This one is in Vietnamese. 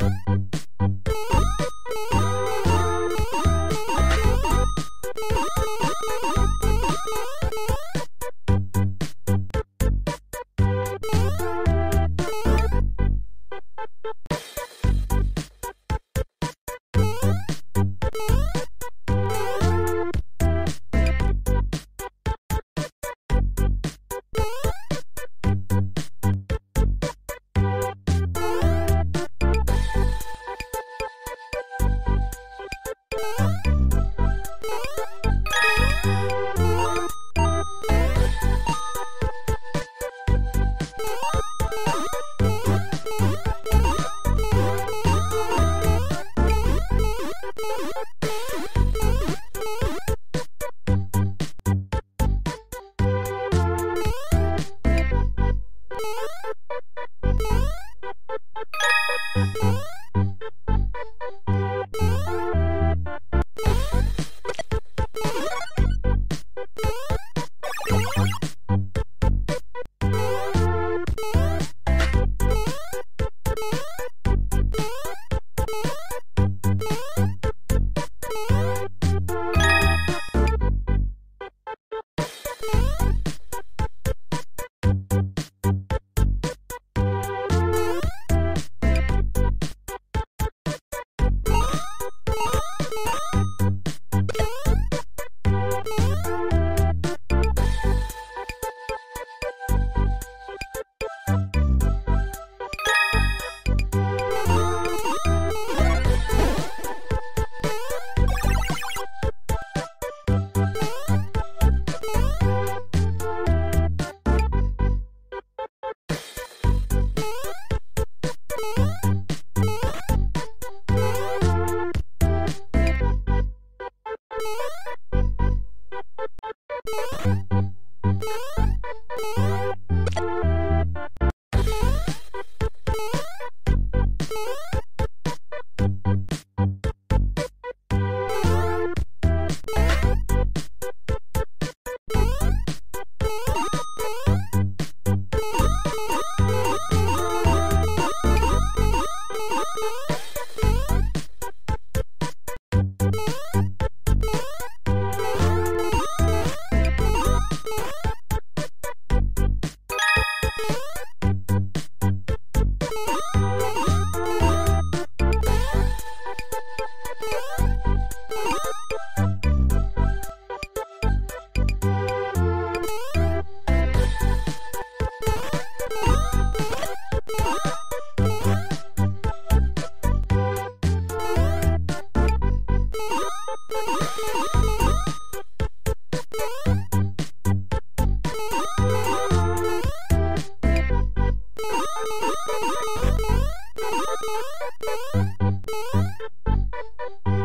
Bye. You. Bye. Thank you.